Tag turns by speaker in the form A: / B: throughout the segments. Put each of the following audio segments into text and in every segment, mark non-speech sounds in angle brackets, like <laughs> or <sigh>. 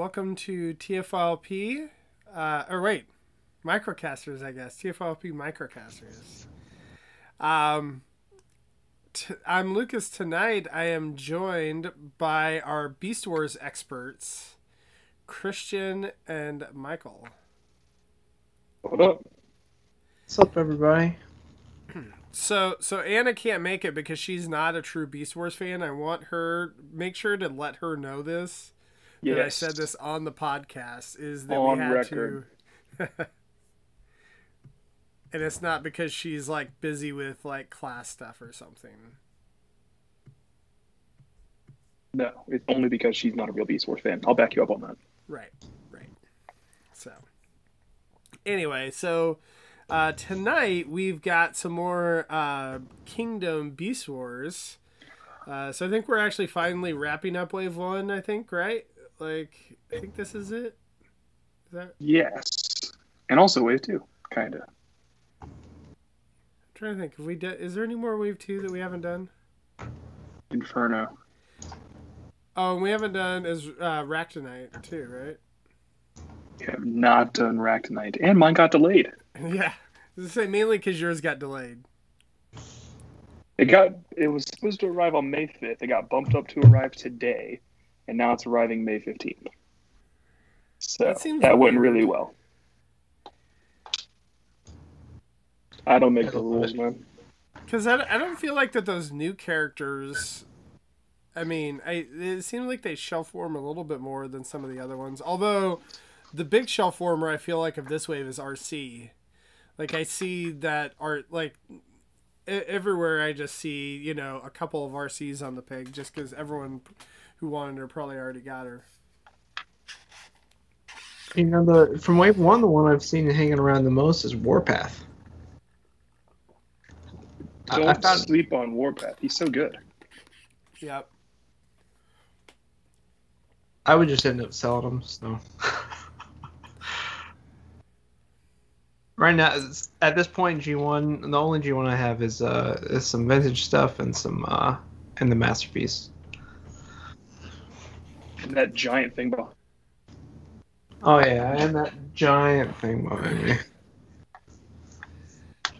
A: Hello, welcome to TFLP. Uh, or wait, microcasters, I guess. TFLP microcasters. Um, t- I'm Lucas. Tonight, I am joined by our Beast Wars experts, Christian and Michael.
B: What up?
C: What's up, everybody? <clears throat>
A: So, so Anna can't make it because she's not a true Beast Wars fan. I want her make sure to let her know this.
B: Yes.
A: I said this on the podcast is that
B: On
A: we had
B: record.
A: to. <laughs> and it's not because she's like busy with like class stuff or something.
B: No, it's only because she's not a real Beast Wars fan. I'll back you up on that.
A: Right, right. So, anyway, so uh, tonight we've got some more uh, Kingdom Beast Wars. Uh, so I think we're actually finally wrapping up Wave One. I think, right? Like, I think this is it. Is that?
B: Yes. And also Wave 2, kind of.
A: I'm trying to think. Have we done? Is there any more Wave Two that we haven't done?
B: Inferno.
A: Oh, and we haven't done is uh, Ractonite too, right?
B: We have not done Ractonite. And mine got delayed. <laughs>
A: Yeah. Say mainly because yours got delayed.
B: It got it was supposed to arrive on May 5th. It got bumped up to arrive today, and now it's arriving May 15th. So
A: That
B: that, went really well. I don't make the rules, man.
A: Because I, I don't feel like that those new characters. I mean, I it seemed like they shelf form a little bit more than some of the other ones. Although, the big shelf former I feel like of this wave is Arcee. Like I see that art like everywhere. I just see you know a couple of Arcees on the pig just because everyone who wanted her probably already got her.
C: You know, the from Wave One, the one I've seen hanging around the most is Warpath.
B: Don't
C: I found
B: sleep on Warpath. He's so good.
A: Yep.
C: I would just end up selling them. So <laughs> right now, at this point, G one, the only G one I have is uh is some vintage stuff and some uh and the masterpiece.
B: And that giant thing behind.
C: Oh yeah, and that giant thing behind me.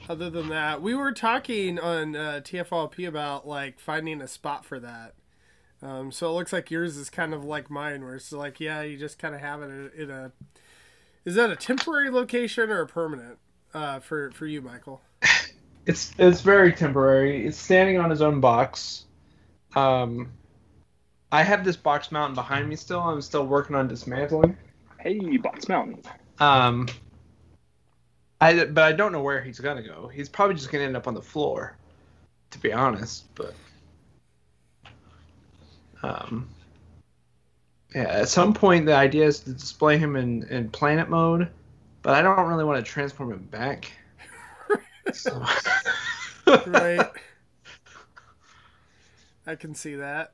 A: Other than that, we were talking on uh, TFLP about like finding a spot for that. Um, so it looks like yours is kind of like mine, where it's like, yeah, you just kind of have it in a. Is that a temporary location or a permanent uh, for for you, Michael? <laughs>
C: It's it's very temporary. It's standing on his own box. Um, I have this box mountain behind me still. I'm still working on dismantling.
B: Hey, Box Mountain.
C: Um, I but I don't know where he's gonna go. He's probably just gonna end up on the floor, to be honest. But um, yeah, at some point the idea is to display him in in planet mode, but I don't really want to transform him back. So- <laughs>
A: Right. <laughs> I can see that.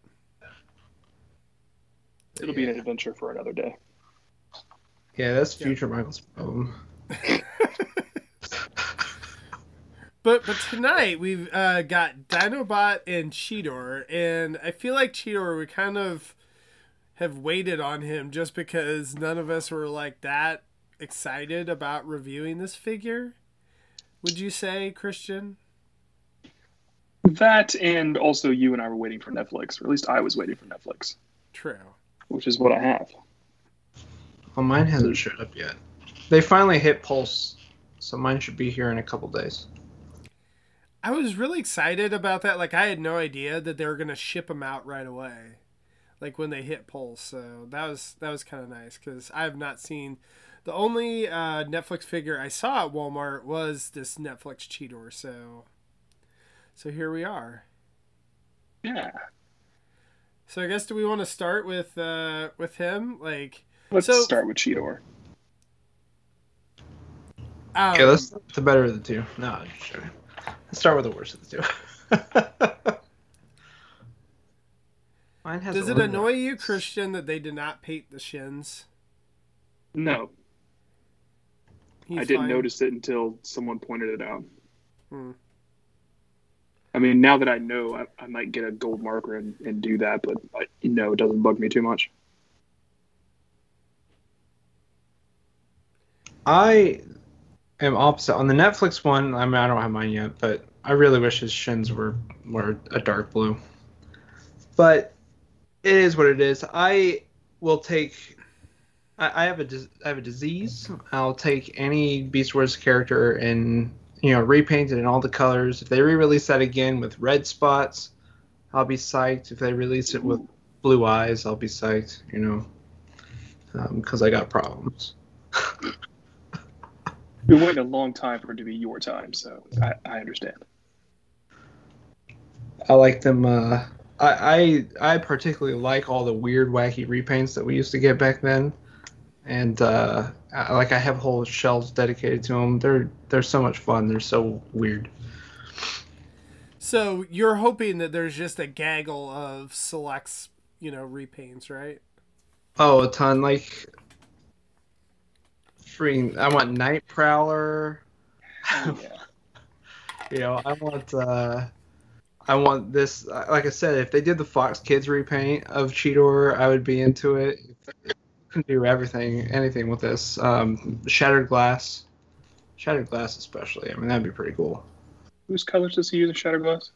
B: It'll be an adventure for another day.
C: Yeah, that's
A: Yeah.
C: future Michael's problem. <laughs>
A: But but tonight we've uh, got Dinobot and Cheetor, and I feel like Cheetor we kind of have waited on him just because none of us were like that excited about reviewing this figure. Would you say, Christian?
B: That and also you and I were waiting for Netflix, or at least I was waiting for Netflix,
A: True.
B: Which is what I have.
C: Well, mine hasn't showed up yet. They finally hit Pulse, so mine should be here in a couple days.
A: I was really excited about that. Like I had no idea that they were gonna ship them out right away, like when they hit Pulse. So that was that was kind of nice because I have not seen. The only uh, Netflix figure I saw at Walmart was this Netflix Cheetor. So, so here we are.
B: Yeah.
A: So I guess do we want to start with uh, with him? Like,
B: Let's
A: So-
B: start with Cheetor.
A: um,
C: yeah, that's the better of the two. No, I'm just joking. Let's start with the worst of the two. <laughs> mine has.
A: does it
C: little-
A: annoy you, Christian, that they did not paint the shins?
B: No,
A: He's
B: I didn't
A: fine.
B: notice it until someone pointed it out.
A: Hmm.
B: I mean, now that I know, I, I might get a gold marker and, and do that, but I, no, it doesn't bug me too much.
C: I am opposite on the Netflix one. I mean, I don't have mine yet, but I really wish his shins were were a dark blue. But it is what it is. I will take. I, I have a I have a disease. I'll take any Beast Wars character and you know repainted in all the colors. If they re-release that again with red spots, I'll be psyched. If they release it with blue eyes, I'll be psyched. You know, because I got problems. <laughs>
B: You're waiting a long time for it to be your time, so I, I understand.
C: I like them. Uh, I, I I particularly like all the weird, wacky repaints that we used to get back then, and uh, I, like I have whole shelves dedicated to them. They're they're so much fun. They're so weird.
A: So you're hoping that there's just a gaggle of selects, you know, repaints, right?
C: Oh, a ton. Like, freaking! I want Night Prowler.
B: Oh, yeah. <laughs>
C: You know, I want. uh I want this. Like I said, if they did the Fox Kids repaint of Cheetor, I would be into it. You can do everything, anything with this. Um, Shattered Glass, Shattered Glass especially. I mean, that'd be pretty cool.
B: Whose colors does he use in Shattered Glass?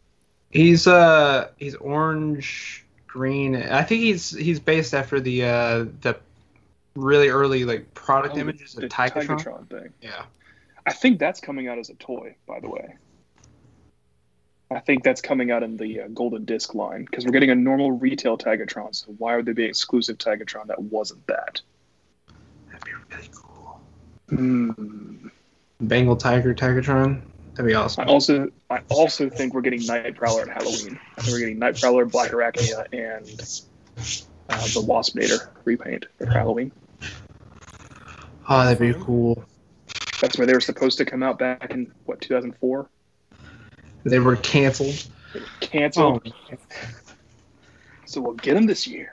C: He's uh, he's orange, green. I think he's he's based after the uh the really early like product
B: Oh,
C: images
B: the
C: of Tigatron.
B: Tigatron thing.
C: Yeah.
B: I think that's coming out as a toy, by the way. I think that's coming out in the uh, Golden Disc line because we're getting a normal retail Tigatron. So why would there be an exclusive Tigatron that wasn't that?
C: That'd be really cool.
B: Hmm.
C: Bengal Tiger Tigatron. That'd be awesome.
B: I
C: awesome.
B: also I also think we're getting Night Prowler at Halloween. I think we're getting Night Prowler, Black Arachnia, and uh, the Waspinator repaint for Halloween.
C: Oh, that'd be cool.
B: That's where they were supposed to come out back in what 2004.
C: They were canceled.
B: Canceled. So we'll get them this year.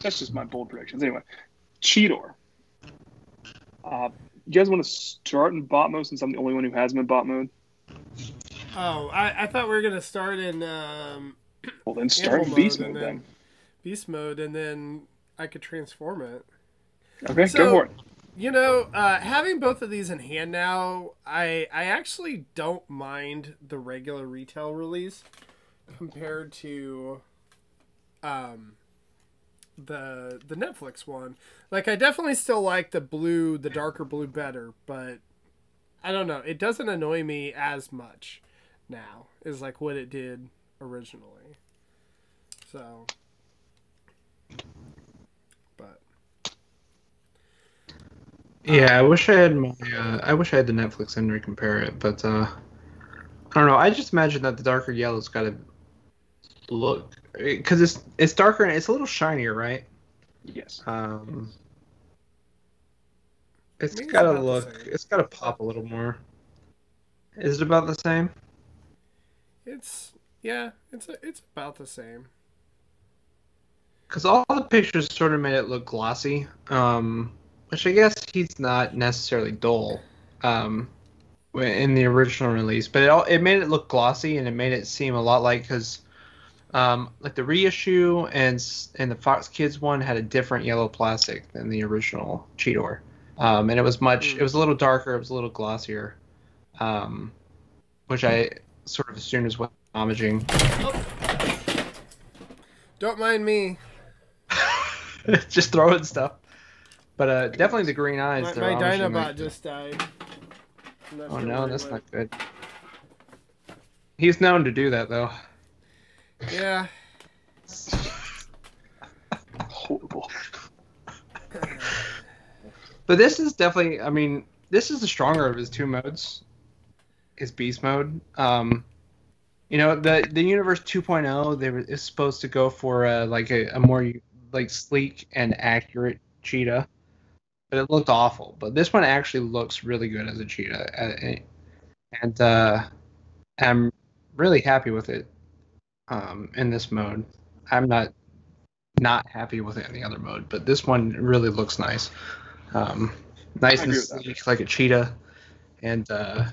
B: That's just my bold predictions. Anyway, Cheetor. Uh, you guys want to start in bot mode since I'm the only one who has them in bot mode?
A: Oh, I, I thought we were gonna start in um, <clears throat>
B: Well, then start in beast
A: mode
B: mode then.
A: beast mode, and then I could transform it.
B: Okay,
A: So-
B: go for it.
A: You know, uh, having both of these in hand now, I I actually don't mind the regular retail release compared to um the the Netflix one. Like I definitely still like the blue, the darker blue better, but I don't know, it doesn't annoy me as much now as like what it did originally. So but
C: Yeah, I wish I had my. Uh, I wish I had the Netflix and to compare it, but uh, I don't know. I just imagine that the darker yellow's got to look because it's it's darker and it's a little shinier, right?
B: Yes.
C: Um, it's
A: I mean, it's
C: got to
A: about
C: look. It's got to pop a little more. Is it about the same?
A: it's yeah, it's it's about the same.
C: Because all the pictures sort of made it look glossy, um, which I guess he's not necessarily dull um, in the original release, but it all it made it look glossy and it made it seem a lot like because um, like the reissue and and the Fox Kids one had a different yellow plastic than the original Cheetor, um, and it was much
A: Hmm.
C: it was a little darker, it was a little glossier, um, which I sort of assumed is what homaging.
A: Don't mind me. <laughs>
C: just throwing stuff. But uh, definitely the green eyes.
A: My, my Dinobot just died.
C: Oh
A: sure
C: no, that's not good. He's known to do that though.
A: Yeah, <laughs>
B: Horrible. <laughs>
C: But this is definitely. I mean, this is the stronger of his two modes. His beast mode. Um, you know, the the universe 2.0, they were is supposed to go for a, like a, a more like sleek and accurate cheetah, but it looked awful. But this one actually looks really good as a cheetah, and uh, I'm really happy with it um, in this mode. I'm not not happy with it in the other mode, but this one really looks nice. Um, nice and
B: agree with that.
C: sleek, like a cheetah, and uh,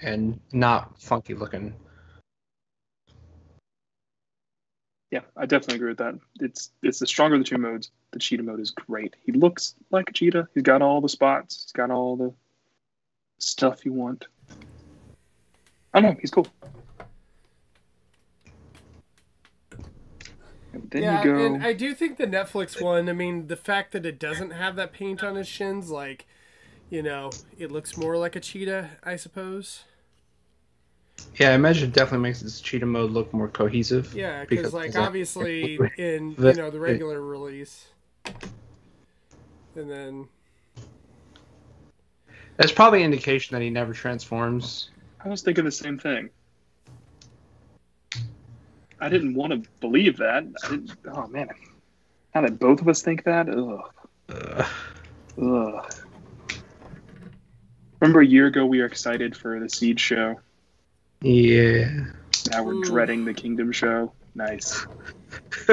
C: and not funky looking.
B: Yeah, I definitely agree with that. It's it's the stronger of the two modes. The cheetah mode is great. He looks like a cheetah. He's got all the spots. He's got all the stuff you want. I don't know. He's cool. And then
A: yeah,
B: you go.
A: and I do think the Netflix one. I mean, the fact that it doesn't have that paint on his shins, like, you know, it looks more like a cheetah, I suppose.
C: Yeah, I imagine it definitely makes this cheetah mode look more cohesive.
A: Yeah,
C: Because
A: because like obviously in <laughs> you know the regular release, and then
C: That's probably an indication that he never transforms.
B: I was thinking the same thing. I didn't want to believe that. I didn't, oh man, now that both of us think that, ugh,
C: Ugh. <sighs>
B: ugh. Remember a year ago we were excited for the Siege show.
C: Yeah.
B: Now we're
A: Ooh.
B: dreading the Kingdom show. Nice. <laughs>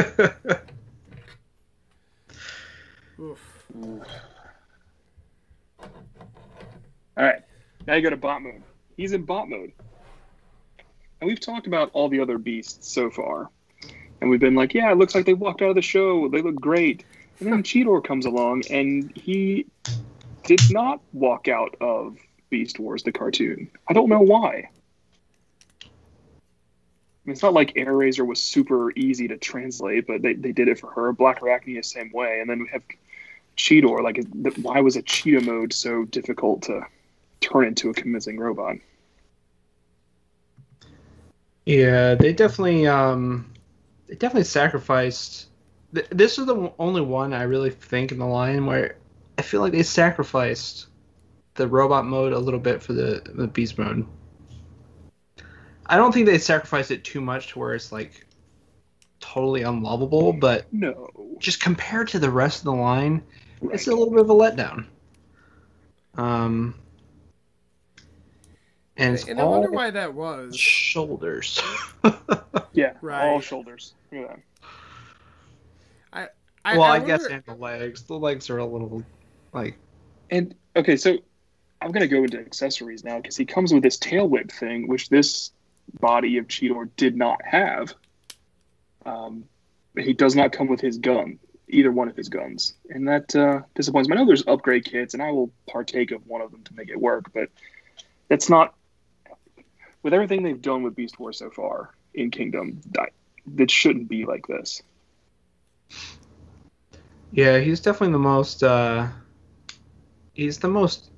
A: oof.
B: Ooh. All right, now you go to bot mode. He's in bot mode, and we've talked about all the other beasts so far, and we've been like, yeah, it looks like they walked out of the show. They look great, and then <laughs> Cheetor comes along, and he did not walk out of Beast Wars, the cartoon. I don't know why. I mean, it's not like Airazor was super easy to translate, but they, they did it for her. Black Arachnia the same way, and then we have Cheetor. Like, why was a cheetah mode so difficult to turn into a convincing robot?
C: Yeah, they definitely um they definitely sacrificed this is the only one I really think in the line where I feel like they sacrificed the robot mode a little bit for the the beast mode. I don't think they sacrificed it too much to where it's like totally unlovable, but
B: No.
C: just compared to the rest of the line, it's a little bit of a letdown. Um and it's
A: And I wonder why that was.
C: shoulders. <laughs>
B: Yeah,
A: right.
B: all shoulders. Look at that.
A: I,
C: well,
A: I,
C: I, guess and the legs. The legs are a little like
B: And okay, so I'm gonna go into accessories now because he comes with this tail whip thing, which this body of Cheetor did not have. Um, he does not come with his gun, either one of his guns, and that uh, disappoints me. I know there's upgrade kits, and I will partake of one of them to make it work, but that's not with everything they've done with Beast Wars so far in Kingdom. That, that shouldn't be like this.
C: yeah, he's definitely the most. uh He's the most,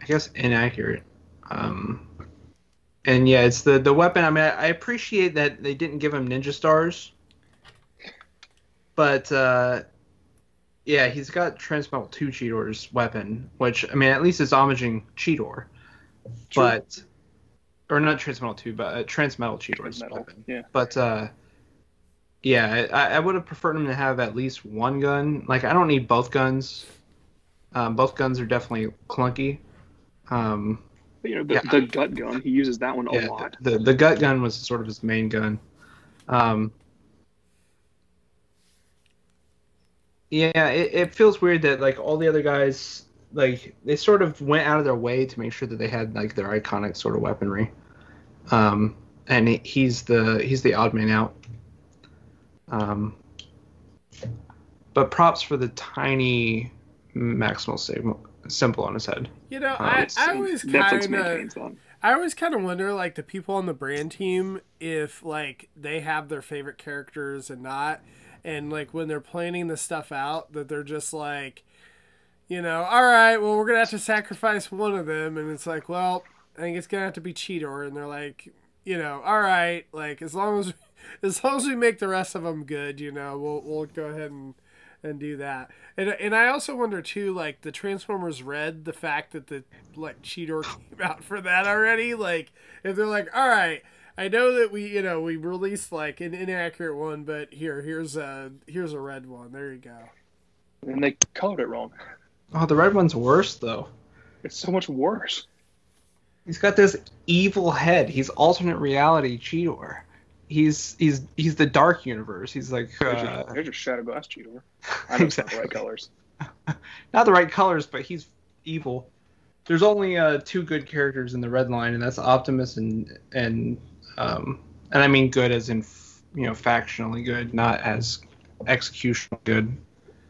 C: I guess, inaccurate. Um And yeah, it's the the weapon. I mean, I, I appreciate that they didn't give him ninja stars, but uh yeah, he's got Transmetal Two Cheetor's weapon, which I mean, at least it's homaging Cheetor,
B: True.
C: but or not Transmetal Two, but uh, Transmetal Cheetor's
B: Transmetal,
C: weapon.
B: yeah.
C: But uh, yeah, I, I would have preferred him to have at least one gun. Like I don't need both guns. Um, both guns are definitely clunky. Um,
B: you know, the,
C: Yeah.
B: the gut gun, he uses that one a
C: yeah,
B: lot.
C: the the gut gun was sort of his main gun. Um, yeah, it, it feels weird that like all the other guys like they sort of went out of their way to make sure that they had like their iconic sort of weaponry. Um, and he, he's the he's the odd man out. Um, but props for the tiny maximal symbol on his head.
A: You know,
C: Oh,
A: I, I always kind of. I always kind of wonder, like, the people on the brand team, if, like, they have their favorite characters and not. And, like, when they're planning the stuff out, that they're just like, you know, all right, well, we're going to have to sacrifice one of them. And it's like, well, I think it's going to have to be Cheetor. And they're like, you know, all right, like, as long as, <laughs> as long as we make the rest of them good, you know, we'll, we'll go ahead and, and do that. And, and I also wonder too, like the Transformers Red, the fact that the like Cheetor came out for that already. Like if they're like, all right, I know that we you know we released like an inaccurate one, but here here's a here's a red one. There you go.
B: And they colored it wrong.
C: Oh, the red one's worse though.
B: It's so much worse.
C: He's got this evil head. He's alternate reality Cheetor. He's he's he's the dark universe. He's like
B: There's,
C: uh,
B: your, there's your Shattered Glass Cheetor. I know it's not the right <laughs> colors. <laughs>
C: not the right colors, but he's evil. There's only uh, two good characters in the red line, and that's Optimus and and um and I mean good as in f- you know factionally good, not as executional good.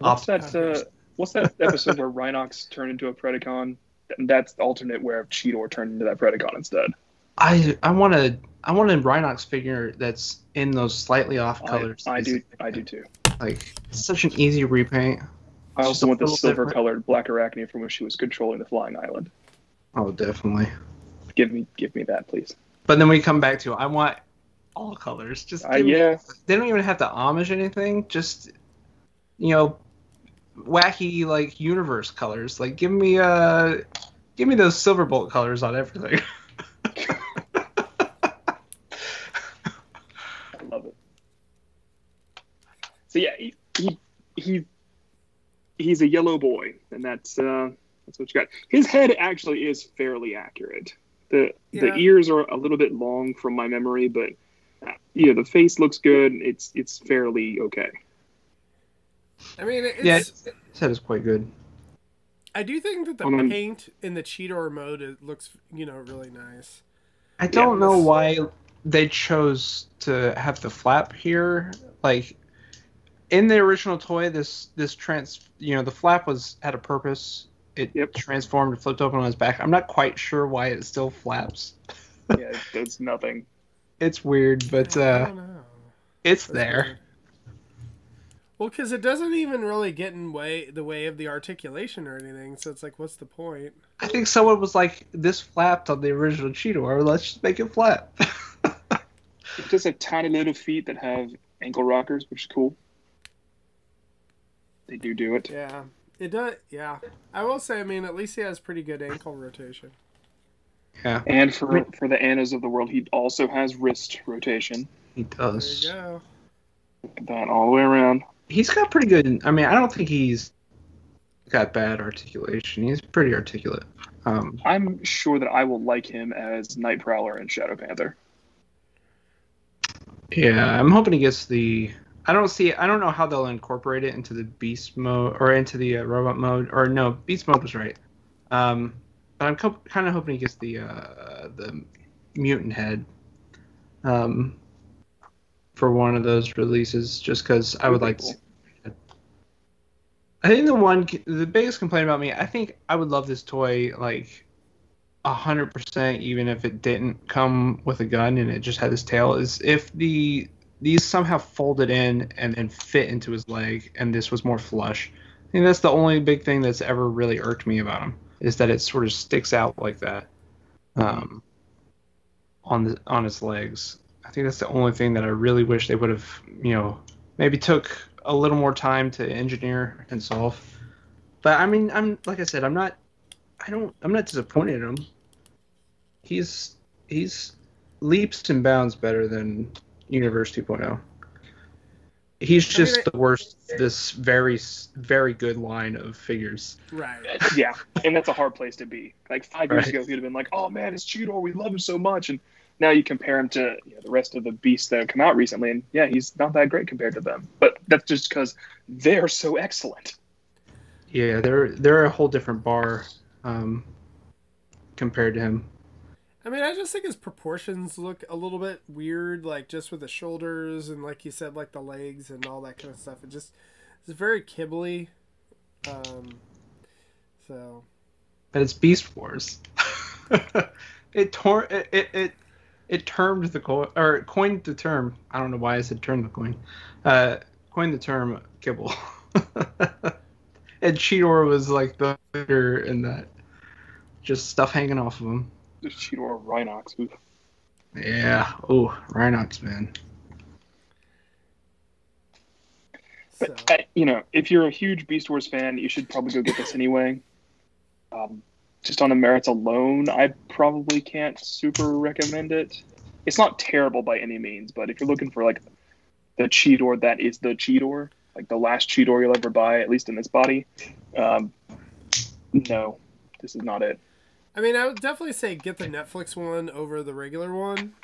B: What's that? Uh, what's that episode where Rhinox turned into a Predacon? That's the alternate where Cheetor turned into that Predacon instead.
C: I I want to I want a Rhinox figure that's in those slightly off colors.
B: I, I do I do too.
C: Like such an easy repaint.
B: I also want the silver different. colored Black Arachnia from when she was controlling the flying island.
C: Oh, definitely.
B: Give me give me that, please.
C: But then we come back to I want all colors. Just
B: uh, yeah.
C: Me, they don't even have to homage anything. Just you know, wacky like universe colors. Like give me uh give me those Silverbolt colors on everything. <laughs>
B: I love it. So yeah, he, he he he's a yellow boy, and that's uh that's what you got. His head actually is fairly accurate. The yeah. the ears are a little bit long from my memory, but uh, yeah, the face looks good. It's it's fairly okay.
A: I mean, it's,
C: yeah, his head is quite good.
A: I do think that the um, paint in the Cheetor mode it looks, you know, really nice.
C: I don't yeah, know why they chose to have the flap here. Like in the original toy, this this trans, you know, the flap was had a purpose. It yep. transformed and flipped open on his back. I'm not quite sure why it still flaps. <laughs>
B: yeah, it's nothing.
C: It's weird, but uh, it's That's there. Weird.
A: Well, because it doesn't even really get in way the way of the articulation or anything, so it's like, what's the point?
C: I think someone was like, "This flapped on the original Cheetor. Let's just make it flap." <laughs>
B: it's just a tiny little feet that have ankle rockers, which is cool. They do do it.
A: Yeah, it does. Yeah, I will say. I mean, at least he has pretty good ankle rotation.
C: Yeah,
B: and for for the Annas of the world, he also has wrist rotation.
C: He does.
A: There you go.
B: that all the way around
C: he's got pretty good. I mean, I don't think he's got bad articulation. He's pretty articulate. Um,
B: I'm sure that I will like him as Night Prowler and Shadow Panther.
C: Yeah, I'm hoping he gets the. I don't see. I don't know how they'll incorporate it into the beast mode or into the uh, robot mode. Or no, beast mode was right. Um, but I'm co- kind of hoping he gets the uh, the mutant head. Um, for one of those releases, just because I would like to. I think the one, the biggest complaint about me, I think I would love this toy like hundred percent, even if it didn't come with a gun and it just had his tail. Is if the these somehow folded in and then fit into his leg, and this was more flush. I think that's the only big thing that's ever really irked me about him is that it sort of sticks out like that um, on the on his legs. I think that's the only thing that I really wish they would have, you know, maybe took a little more time to engineer and solve. But I mean, I'm like I said, I'm not, I don't, I'm not disappointed in him. He's he's leaps and bounds better than Universe 2.0. He's just I mean, the worst. This very very good line of figures.
A: Right. <laughs>
B: yeah, and that's a hard place to be. Like five years right. ago, he'd have been like, "Oh man, it's Cheetor. We love him so much," and now you compare him to you know, the rest of the beasts that have come out recently, and yeah, he's not that great compared to them. But that's just because they're so excellent.
C: Yeah, they're they're a whole different bar um, compared to him.
A: I mean, I just think his proportions look a little bit weird, like just with the shoulders and, like you said, like the legs and all that kind of stuff. It just it's very kibbly. Um, so.
C: But it's Beast Wars. <laughs> it tore it, it, it it termed the coin or coined the term. I don't know why I said turn the coin. Uh, coined the term kibble. <laughs> and Cheetor was like the leader in that. Just stuff hanging off of him.
B: There's Cheetor Rhinox. Ooh.
C: Yeah. Oh, Rhinox, man.
B: But so. uh, you know, if you're a huge Beast Wars fan, you should probably go get this anyway. Um, just on the merits alone, I probably can't super recommend it. It's not terrible by any means, but if you're looking for like the Cheetor that is the Cheetor, like the last Cheetor you'll ever buy, at least in this body, um, no, this is not it.
A: I mean, I would definitely say get the Netflix one over the regular one.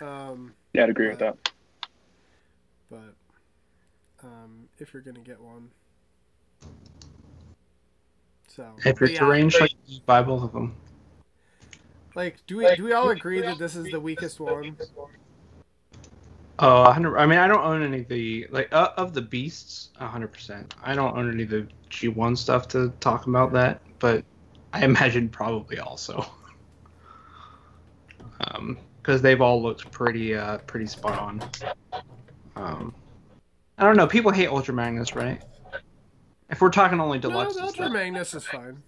A: Um,
B: yeah, I'd agree but, with that.
A: But um, if you're gonna get one, so
C: if you're yeah, deranged, like, buy both of them.
A: Like, do we do we all agree that this is the weakest one?
C: Oh, 100. I mean, I don't own any of the like uh, of the beasts. 100. percent I don't own any of the G1 stuff to talk about that, but I imagine probably also. Um, because they've all looked pretty uh pretty spot on. Um, I don't know. People hate Ultra Magnus, right? If we're talking only deluxe,
A: no, Ultra Magnus is fine.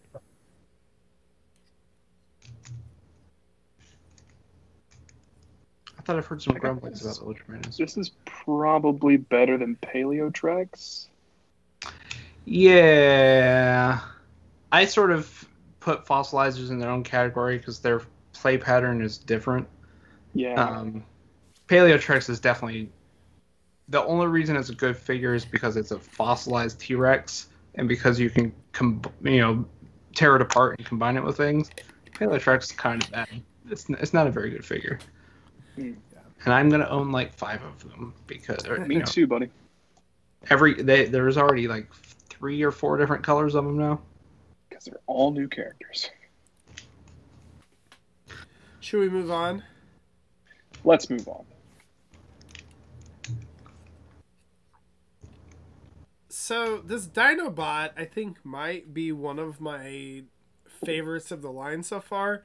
C: I thought I've heard some grumblings about the Ultra Magnus.
B: This is probably better than Paleotrex.
C: Yeah, I sort of put fossilizers in their own category because their play pattern is different.
B: Yeah.
C: Um, Paleotrex is definitely the only reason it's a good figure is because it's a fossilized T Rex and because you can com- you know tear it apart and combine it with things. Paleotrex is kind of bad. It's it's not a very good figure.
B: Hmm.
C: And I'm gonna own like five of them because or,
B: Me
C: know,
B: too, buddy.
C: every they, there's already like three or four different colors of them now.
B: Because they're all new characters.
A: Should we move on?
B: Let's move on.
A: So this Dinobot, I think, might be one of my favorites of the line so far.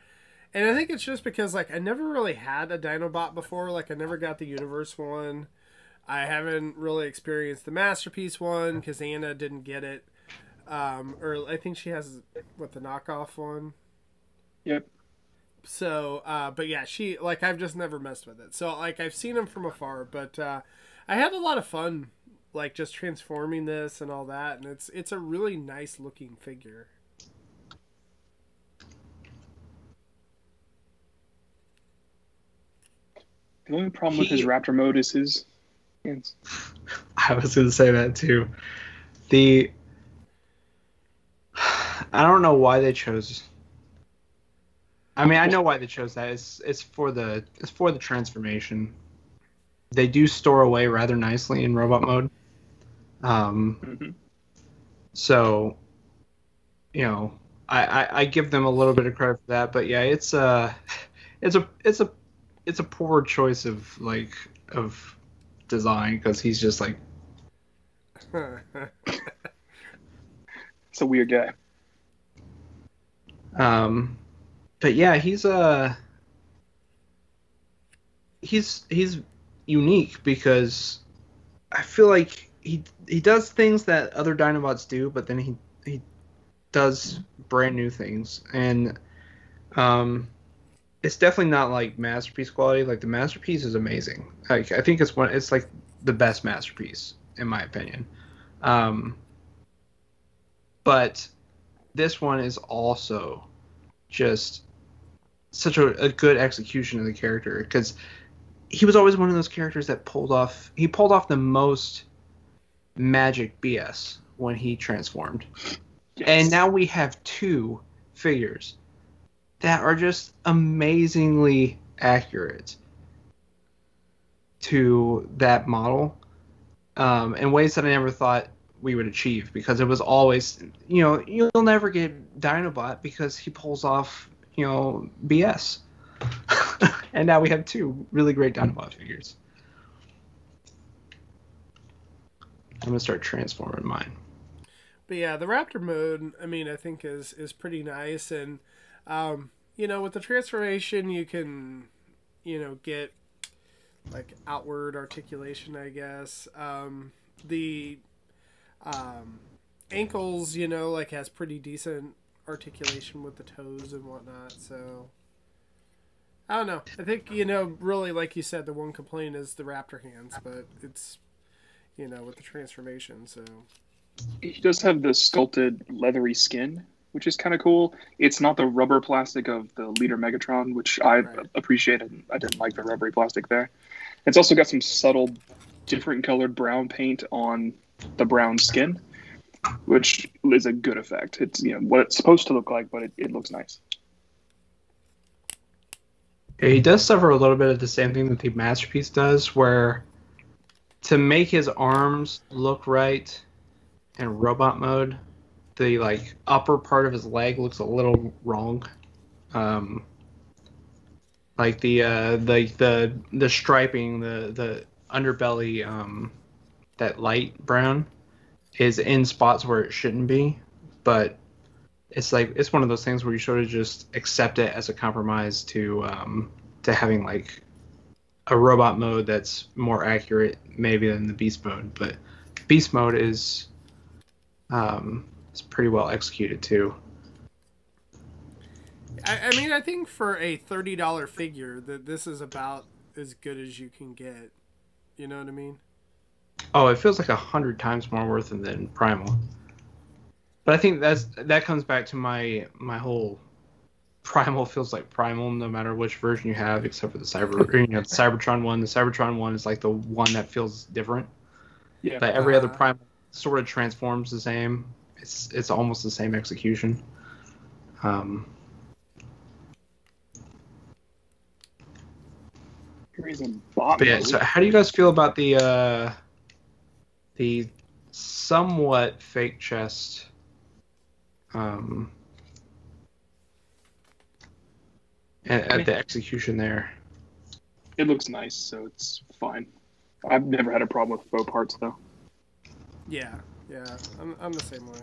A: And I think it's just because like I never really had a Dinobot before. Like I never got the Universe one. I haven't really experienced the Masterpiece one because Anna didn't get it. Um, or I think she has what the knockoff one.
B: Yep.
A: So, uh, but yeah, she like I've just never messed with it. So like I've seen them from afar, but uh, I had a lot of fun like just transforming this and all that, and it's it's a really nice looking figure.
B: The only problem with his Raptor mode is his hands. <laughs>
C: I was gonna say that too. The I don't know why they chose. I mean, I know why they chose that. It's it's for the it's for the transformation. They do store away rather nicely in robot mode. Um,
B: Mhm.
C: so, you know, I, I I give them a little bit of credit for that. But yeah, it's a it's a it's a it's a poor choice of like of design because he's just like <laughs>
B: It's a weird guy.
C: Um, but yeah, he's uh he's he's unique because I feel like he he does things that other Dinobots do, but then he he does brand new things, and um, it's definitely not like masterpiece quality. Like the masterpiece is amazing. Like I think it's one. It's like the best masterpiece in my opinion. Um, but this one is also just such a, a good execution of the character because he was always one of those characters that pulled off he pulled off the most magic BS when he transformed.
B: Yes.
C: And now we have two figures that are just amazingly accurate to that model um, in ways that I never thought we would achieve because it was always, you know, you'll never get Dinobot because he pulls off, you know, BS. <laughs> and now we have two really great Dinobot figures. I'm gonna start transforming mine.
A: But yeah, the Raptor mode, I mean, I think is is pretty nice, and um, you know, with the transformation, you can, you know, get like outward articulation, I guess. Um, the um, ankles, you know, like has pretty decent articulation with the toes and whatnot. So I don't know. I think you know, really, like you said, the one complaint is the Raptor hands, but it's you know with the transformation. So
B: he does have the sculpted leathery skin, which is kind of cool. It's not the rubber plastic of the leader Megatron, which I
A: Right.
B: appreciated. I didn't like the rubbery plastic there. It's also got some subtle, different colored brown paint on the brown skin, which is a good effect. It's you know what it's supposed to look like, but it, it looks nice.
C: Yeah, he does suffer a little bit of the same thing that the masterpiece does, where to make his arms look right in robot mode, the like upper part of his leg looks a little wrong. Um, like the uh, the the the striping, the the underbelly, um, that light brown, is in spots where it shouldn't be, but it's like it's one of those things where you sort of just accept it as a compromise to um, to having like a robot mode that's more accurate maybe than the beast mode, but beast mode is um, it's pretty well executed too.
A: I, I mean, I think for a thirty dollar figure, that this is about as good as you can get. You know what I mean?
C: Oh, it feels like a hundred times more worth it than Primal. But I think that's that comes back to my my whole Primal feels like Primal no matter which version you have, except for the Cyber <laughs> you know the Cybertron one. The Cybertron one is like the one that feels different.
B: Yeah.
C: But every other
A: Uh-huh.
C: Primal sort of transforms the same. It's it's almost the same execution. Um,
B: Here he's bot
C: yeah, so how do you guys feel about the uh, the somewhat fake chest? Um, and, and the execution there.
B: It looks nice, so it's fine. I've never had a problem with faux parts though.
A: Yeah, yeah. I'm, I'm the same way.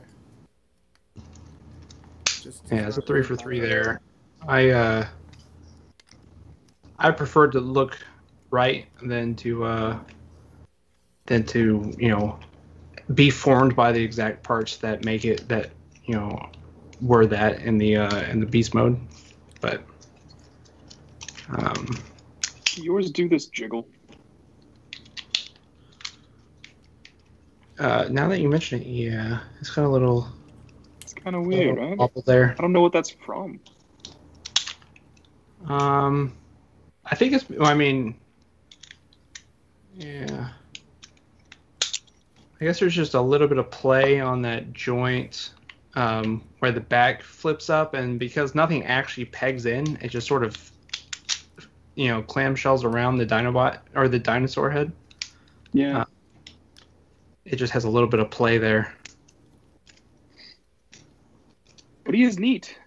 A: Just
C: Yeah, it's a three for three there. I uh, I prefer to look right than to uh, than to you know be formed by the exact parts that make it that you know were that in the uh, in the beast mode, but um,
B: Yours do this jiggle.
C: uh, now that you mention it, yeah, it's got a little,
B: It's kind of weird, right?
C: there.
B: I don't know what that's from.
C: Um, I think it's. I mean, yeah. I guess there's just a little bit of play on that joint um, where the back flips up, and because nothing actually pegs in, it just sort of, you know, clamshells around the Dinobot or the dinosaur head.
B: Yeah.
C: Uh, It just has a little bit of play there.
B: but he is neat.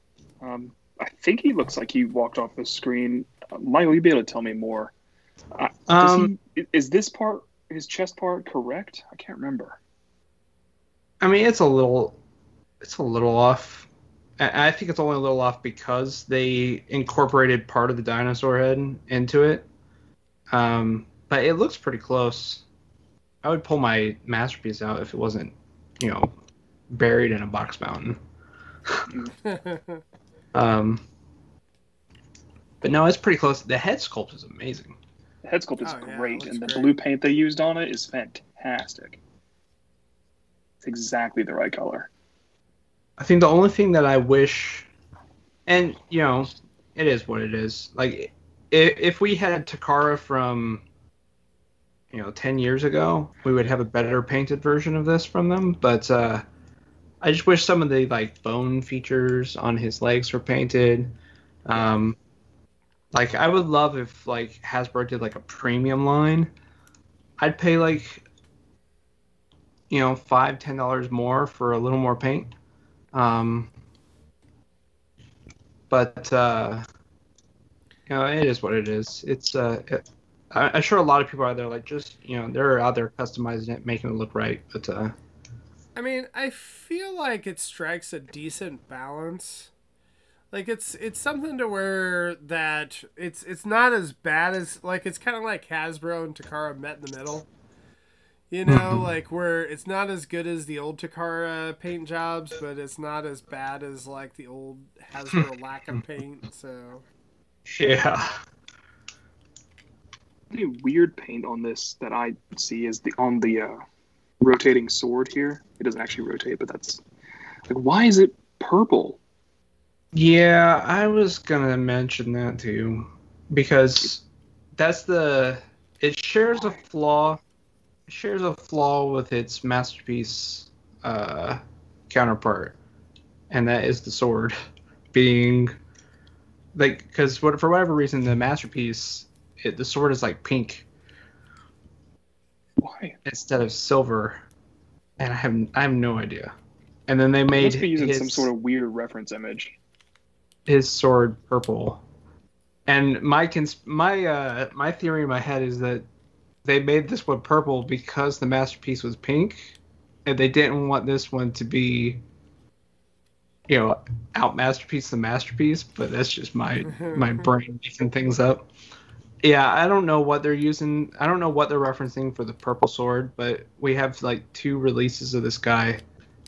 B: Um, I think he looks like he walked off the screen. Uh, Michael, you'd be able to tell me more. Uh,
C: Um,
B: he, is this part, his chest part, correct? I can't remember.
C: I mean, it's a little, it's a little off. I I think it's only a little off because they incorporated part of the dinosaur head into it. Um, but it looks pretty close. I would pull my masterpiece out if it wasn't, you know, buried in a box mountain. <laughs> Um, but no, it's pretty close. The head sculpt is amazing.
B: The head sculpt is
A: Oh,
B: great,
A: looks
B: and the
A: great.
B: blue paint they used on it is fantastic. It's exactly the right color.
C: I think the only thing that I wish, and you know, it is what it is. Like, if, if we had Takara from, you know, ten years ago, we would have a better painted version of this from them. But uh, I just wish some of the like bone features on his legs were painted. Um, like, I would love if like Hasbro did like a premium line. I'd pay like, you know, five ten dollars more for a little more paint. Um, but uh, you know, it is what it is. It's uh, it, I, I'm sure a lot of people out there like just you know they're out there customizing it, making it look right. But uh,
A: I mean, I feel like it strikes a decent balance. Like it's it's something to where that it's it's not as bad as like it's kind of like Hasbro and Takara met in the middle. You know, like where it's not as good as the old Takara paint jobs, but it's not as bad as like the old Hasbro <laughs> lack of paint. So
C: yeah,
B: The weird paint on this that I see is the on the uh, rotating sword here. It doesn't actually rotate, but that's like why is it purple?
C: Yeah, I was gonna mention that too because that's the it shares a flaw. It shares a flaw with its masterpiece uh, counterpart, and that is the sword <laughs> being like because what for whatever reason the masterpiece it, the sword is like pink
B: Why?
C: instead of silver, and I have I have no idea. And then they
B: They
C: made
B: must be using
C: his,
B: some sort of weird reference image.
C: His sword purple. And my cons- my uh my theory in my head is that they made this one purple because the masterpiece was pink, and they didn't want this one to be, you know, out masterpiece the masterpiece. But that's just my my brain making things up. Yeah, I don't know what they're using. I don't know what they're referencing for the purple sword, but we have like two releases of this guy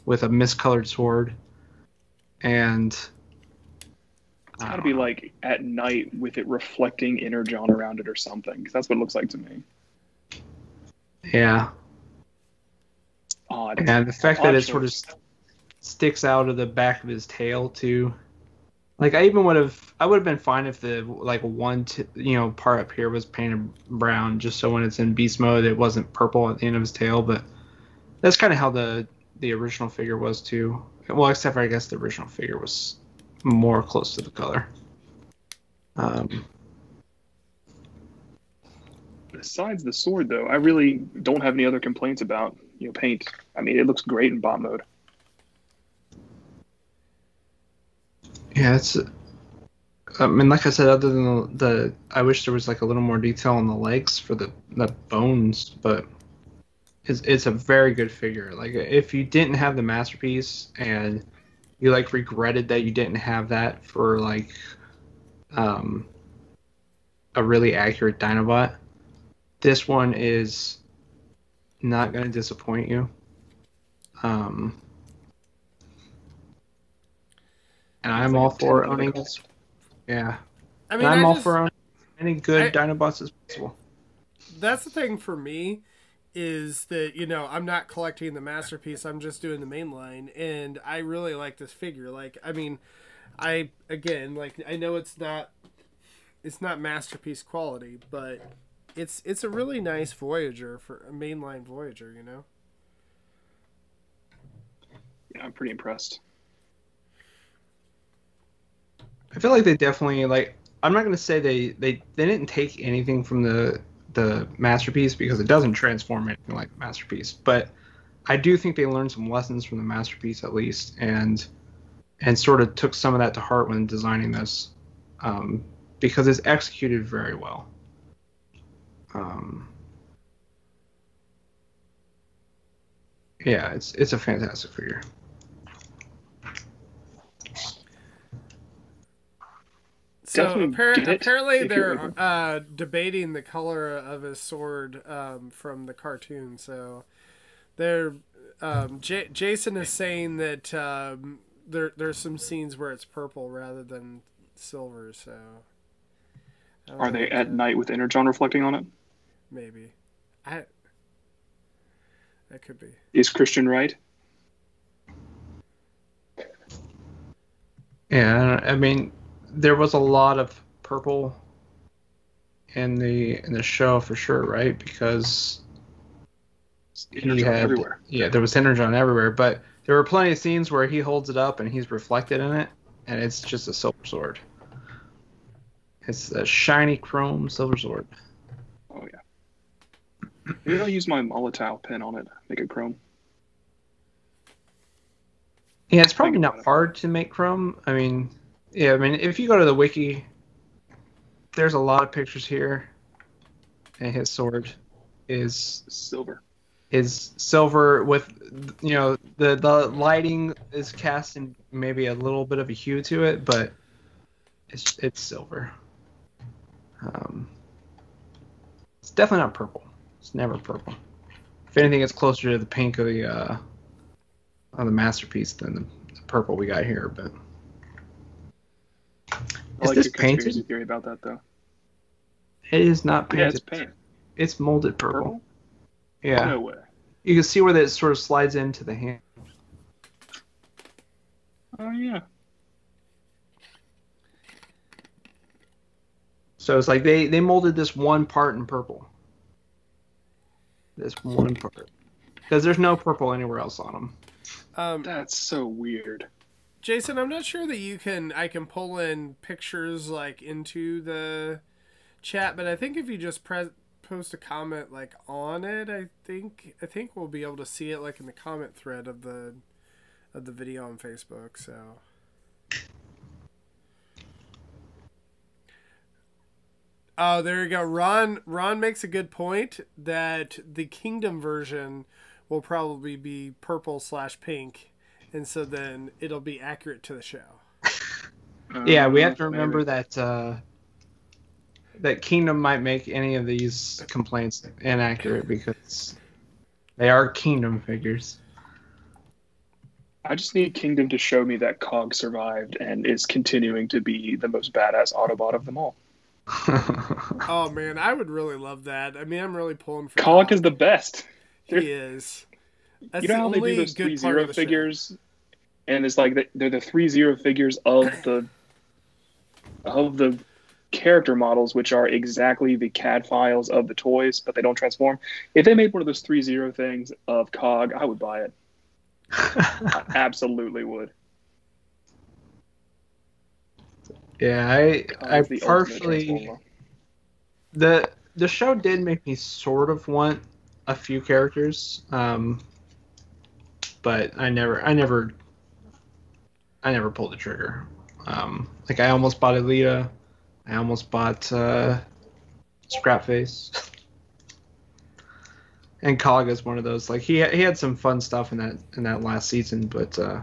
C: with a miscolored sword, and
B: it's got to be like at night with it reflecting energon around it or something. Because that's what it looks like to me.
C: Yeah.
B: Odd.
C: And the fact that it sort of
B: choice.
C: sticks out of the back of his tail too. Like I even would have, I would have been fine if the like one, t- you know, part up here was painted brown, just so when it's in beast mode, it wasn't purple at the end of his tail. But that's kind of how the the original figure was too. Well, except for I guess the original figure was more close to the color. Um,
B: Besides the sword, though, I really don't have any other complaints about you know paint. I mean, it looks great in bot mode.
C: Yeah, it's. I mean, like I said, other than the, the, I wish there was like a little more detail on the legs for the the bones, but it's it's a very good figure. Like if you didn't have the masterpiece and you like regretted that you didn't have that for like um a really accurate Dinobot, this one is not going to disappoint you. Um, and I'm
B: like
C: all for owning
B: nickel.
C: this. Yeah,
A: I
C: and
A: mean,
C: I'm
A: I
C: all
A: just-
C: for owning any good
A: I-
C: Dinobots as possible.
A: that's the thing for me is that you know I'm not collecting the masterpiece. I'm just doing the main line, and I really like this figure. Like, I mean, I again like I know it's not it's not masterpiece quality, but it's it's a really nice Voyager for a mainline Voyager. You know.
B: Yeah, I'm pretty impressed.
C: I feel like they definitely like. I'm not gonna say they they they didn't take anything from the the masterpiece because it doesn't transform anything like the masterpiece, but I do think they learned some lessons from the masterpiece at least, and and sort of took some of that to heart when designing this, um, because it's executed very well. Um, yeah, it's it's a fantastic figure.
A: So appar- apparently they're uh, debating the color of his sword um, from the cartoon. So they're um, J- Jason is saying that um, there there's some scenes where it's purple rather than silver. So
B: Are they at
A: to-
B: night with energon reflecting on it?
A: Maybe. I. That could be.
B: Is Christian right?
C: Yeah, I mean, there was a lot of purple in the in the show for sure, right? Because had
B: everywhere.
C: yeah, there was energon everywhere, but there were plenty of scenes where he holds it up and he's reflected in it, and it's just a silver sword. It's a shiny chrome silver sword.
B: Oh yeah. Maybe I'll use my Molotow pen on it. Make it chrome.
C: Yeah, it's probably not
B: it.
C: hard to make chrome. I mean, yeah, I mean, if you go to the wiki, there's a lot of pictures here, and his sword is
B: Silver.
C: is silver with you know the the lighting is casting maybe a little bit of a hue to it, but it's it's silver. Um, it's definitely not purple. It's never purple. If anything, it's closer to the pink of the uh, of the masterpiece than the, the purple we got here. But
B: I
C: Is
B: like
C: this
B: your conspiracy
C: painted?
B: theory about that though.
C: it is not
B: Yeah,
C: painted.
B: it's paint.
C: It's molded purple.
B: Purple?
C: Yeah,
B: No way.
C: you can see where that sort of slides into the hand.
B: Oh yeah.
C: So it's like they they molded this one part in purple. This one part. Because there's no purple anywhere else on them.
A: Um,
B: That's so weird.
A: Jason, I'm not sure that you can. I can pull in pictures like into the chat, but I think if you just pre- post a comment like on it, I think I think we'll be able to see it like in the comment thread of the of the video on Facebook. So Oh, there you go. Ron Ron makes a good point that the Kingdom version will probably be purple slash pink, and so then it'll be accurate to the show. <laughs>
C: yeah, we have to
B: Uh, maybe.
C: remember that uh, that Kingdom might make any of these complaints inaccurate because they are Kingdom figures.
B: I just need Kingdom to show me that Cog survived and is continuing to be the most badass Autobot of them all. <laughs>
A: Oh man, I would really love that. I mean, I'm really pulling for
B: Cog is the best.
A: he is. That's
B: you know
A: the
B: how they do those
A: three zero
B: three
A: part
B: zero
A: of the show.
B: figures, and it's like they- they're the three zero figures of <laughs> the of the character models, which are exactly the CAD files of the toys, but they don't transform. If they made one of those three zero things of Cog, I would buy it. I <laughs> absolutely would.
C: yeah, I
B: Cog
C: I
B: the
C: partially the the show did make me sort of want a few characters, um, but I never I never I never pulled the trigger. Um, like I almost bought Elita, I almost bought uh, Scrapface, <laughs> and Cog is one of those. Like he he had some fun stuff in that in that last season, but uh,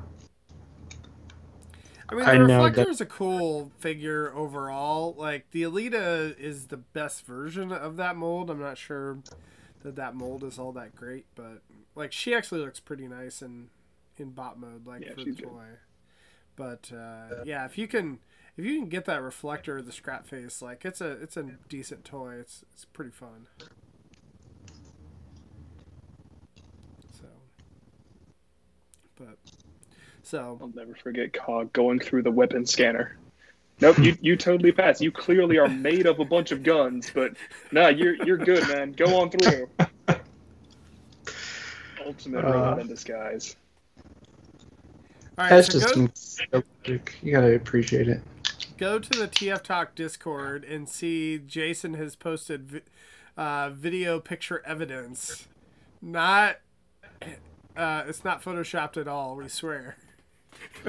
A: I mean,
C: I
A: the
C: know
A: Reflector
C: that-
A: is a cool figure overall. Like the Elita is the best version of that mold. I'm not sure that that mold is all that great, but like she actually looks pretty nice in in bot mode, like
B: Yeah,
A: for the
B: she's good.
A: toy. But uh, yeah, if you can if you can get that reflector, the Scrapface, like it's a it's a decent toy. It's it's pretty fun. So, but so
B: I'll never forget Cog going through the weapon scanner. Nope, you, you totally pass. You clearly are made of a bunch of guns, but nah, you're you're good, man. Go on through. Ultimate
C: Uh,
B: robot in disguise.
A: all right,
C: that's
A: so
C: just
A: go,
C: nostalgic. you gotta appreciate it.
A: go to the TF Talk Discord and see Jason has posted vi- uh, video picture evidence. Not, uh, it's not photoshopped at all. We swear. <laughs>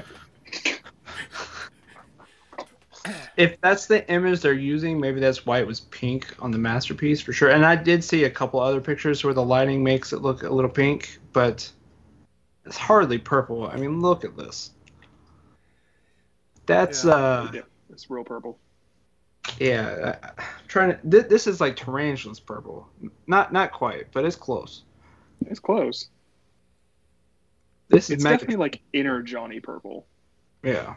C: If that's the image they're using, maybe that's why it was pink on the masterpiece for sure. And I did see a couple other pictures where the lighting makes it look a little pink, but it's hardly purple. I mean, look at this. That's
A: Yeah.
C: uh
B: Yeah, it's real purple.
C: yeah. uh, trying to th- this is like Tarantulas purple. Not not quite, but it's close.
B: It's close.
C: This
B: It's
C: is
B: definitely like inner Johnny purple.
C: Yeah.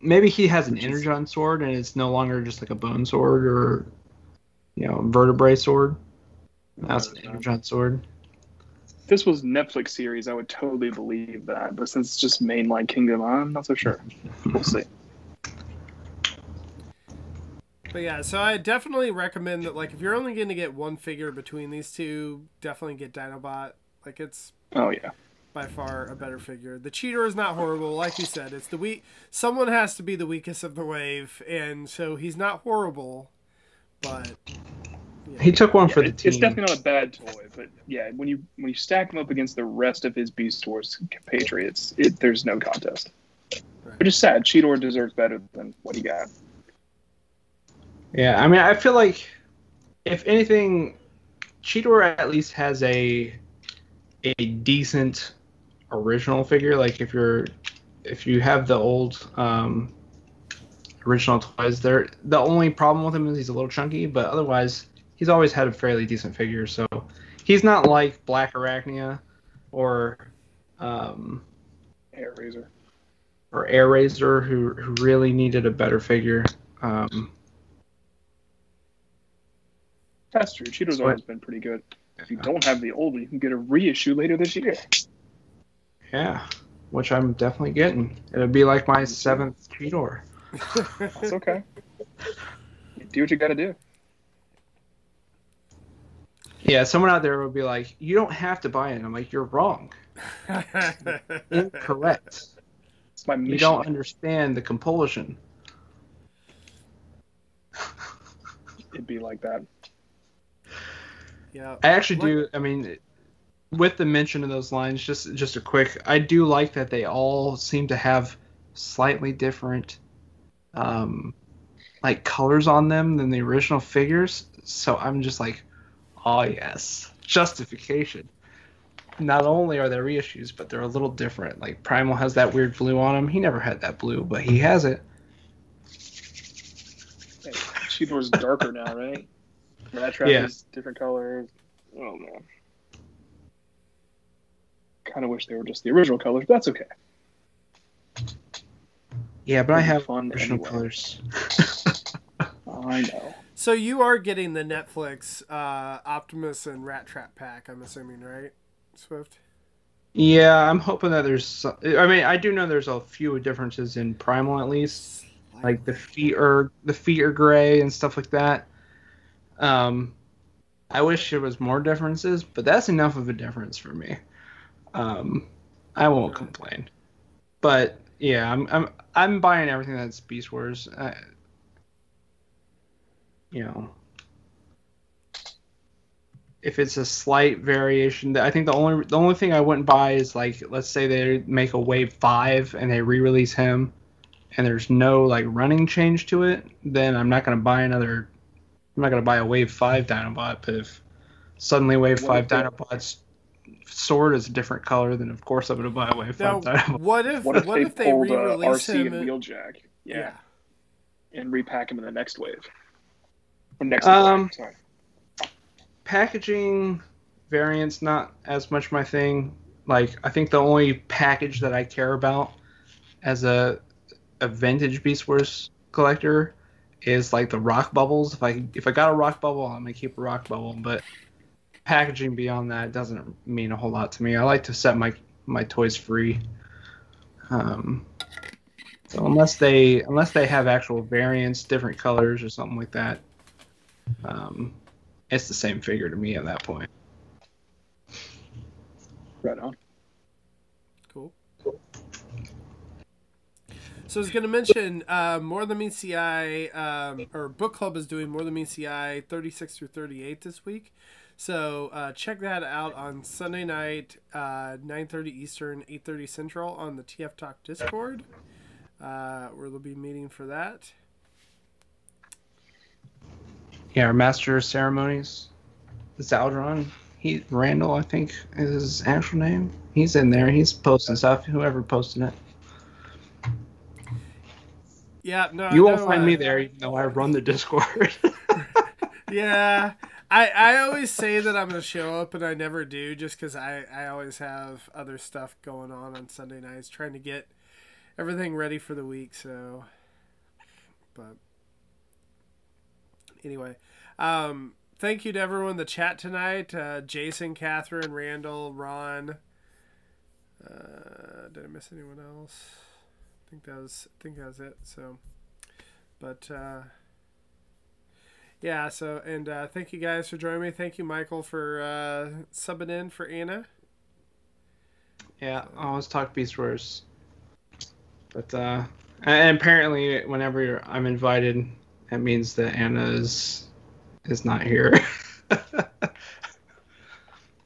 C: Maybe he has an
B: Which
C: energon sword and it's no longer just like a bone sword or you know, vertebrae sword. Now it's an energon sword.
B: If this was Netflix series, I would totally believe that. But since it's just mainline Kingdom, I'm not so sure. We'll see.
A: But yeah, so I definitely recommend that. Like, if you're only going to get one figure between these two, definitely get Dinobot. Like, it's
B: Oh yeah.
A: By far a better figure. The Cheetor is not horrible, like you said. It's the weak. Someone has to be the weakest of the wave, and so he's not horrible, but
C: He took one
B: Yeah,
C: for the
B: it-
C: team.
B: It's definitely not a bad toy, but yeah, when you when you stack him up against the rest of his Beast Wars compatriots, it, there's no contest.
A: Right.
B: Which is sad. Cheetor deserves better than what he got.
C: Yeah, I mean, I feel like if anything, Cheetor at least has a a decent original figure. Like if you're if you have the old um, original toys, there the only problem with him is he's a little chunky, but otherwise he's always had a fairly decent figure. So he's not like Black Arachnia or um,
B: Airazor.
C: or Airazor who who really needed a better figure. Um,
B: That's true. Cheetor's
C: So-
B: always been pretty good. If you don't have the old, one, you can get a reissue later this year.
C: Yeah, which I'm definitely getting. It'll be like my seventh Cheetor.
B: That's okay. You do what you got to do.
C: Yeah, someone out there will be like, "You don't have to buy it." I'm like, "You're wrong. <laughs> Incorrect.
B: It's my mission.
C: you don't understand the compulsion."
B: It'd be like that.
A: yeah.
C: I actually do. I mean, with the mention of those lines, just just a quick. I do like that they all seem to have slightly different um, like colors on them than the original figures. So I'm just like, oh yes, justification. Not only are there reissues, but they're a little different. Like Primal has that weird blue on him. He never had that blue, but he has it.
B: Hey, Cheetor's darker now, right? Rattrap
C: Yeah.
B: is different colors. Oh man. Kind of wish they were just the original colors, but that's okay.
C: Yeah, but I have
B: fun
C: original
B: anyway.
C: colors. <laughs>
B: I know.
A: So you are getting the Netflix uh, Optimus and Rattrap pack, I'm assuming, right, Swift?
C: Yeah, I'm hoping that there's. some- I mean, I do know there's a few differences in Primal at least. Like the feet are the feet are gray and stuff like that. Um, I wish there was more differences, but that's enough of a difference for me. Um, I won't complain. But yeah, I'm I'm I'm buying everything that's Beast Wars. I, you know, if it's a slight variation, I think the only the only thing I wouldn't buy is like let's say they make a Wave Five and they re-release him, and there's no like running change to it, then I'm not gonna buy another. I'm not gonna buy a Wave Five Dinobot. But if suddenly Wave Five Dinobot's sword is a different color, then of course I'm gonna buy a Wave
A: Now,
C: Five Dinobot. <laughs>
A: what if
B: What if they
A: they
B: pulled uh,
A: re-release
B: Arcee
A: him?
B: and Wheeljack? Yeah.
A: yeah.
B: And repack him in the next wave. Or next
C: Um,
B: wave, sorry.
C: packaging variants not as much my thing. Like I think the only package that I care about as a a vintage Beast Wars collector is like the rock bubbles. If I if I got a rock bubble, I'm gonna keep a rock bubble. But packaging beyond that doesn't mean a whole lot to me. I like to set my my toys free. Um, so unless they unless they have actual variants, different colors or something like that, um, it's the same figure to me at that point.
B: Right on.
A: Cool. cool. So I was going to mention uh, More Than Meets the Eye, um, or Book Club is doing More Than Meets the Eye 36 through 38 this week. So uh, check that out on Sunday night, uh, 9.30 Eastern, 8.30 Central on the TF Talk Discord, uh, where they'll be meeting for that.
C: Yeah, our master of ceremonies, Zaldron. He Randall, I think, is his actual name. He's in there. He's posting stuff. Whoever posted it.
A: Yeah, no,
C: you won't
A: know,
C: find
A: uh,
C: me there, even though I run the Discord. <laughs> <laughs>
A: Yeah, I I always say that I'm gonna show up, and I never do, just because I I always have other stuff going on on Sunday nights, trying to get everything ready for the week. So, but anyway, um, thank you to everyone in the chat tonight. Uh, Jason, Catherine, Randall, Ron. Uh, did I miss anyone else? I think that was I think that was it. So, but. Uh, yeah, so and uh, thank you guys for joining me. Thank you, Michael, for uh, subbing in for Anna.
C: yeah, I always talk Beast Wars. But uh, and apparently, whenever I'm invited, that means that Anna is is not here. <laughs>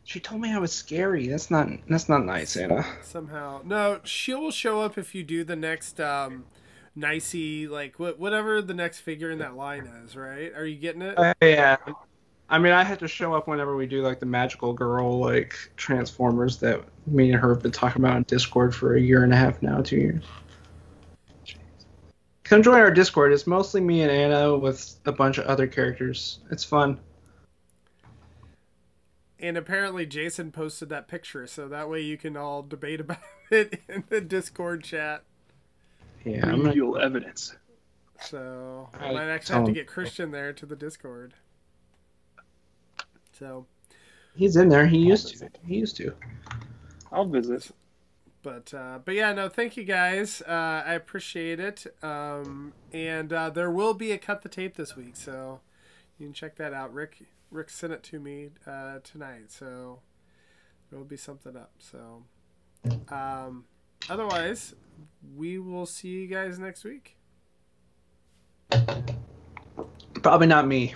C: she told me I was scary. That's not that's not nice, Anna.
A: Somehow, no, she will show up if you do the next um, nicey like what whatever the next figure in that line is. Right? Are you getting it?
C: Uh, yeah. I mean, I had to show up whenever we do like the magical girl like Transformers that me and her have been talking about on Discord for a year and a half now, two years. Come join our Discord. It's mostly me and Anna with a bunch of other characters. It's fun.
A: And apparently, Jason posted that picture, so that way you can all debate about <laughs> it in the Discord chat.
C: Yeah, I'm gonna,
B: evidence.
A: So I
C: I
A: might actually have to get Christian there to the Discord. So.
C: he's in there. He used to. He used to.
B: I'll visit.
A: but uh, but yeah no thank you guys uh, i appreciate it um, and uh, there will be a cut the tape this week so you can check that out rick rick sent it to me uh, tonight so there will be something up so um, otherwise we will see you guys next week
C: Probably not me.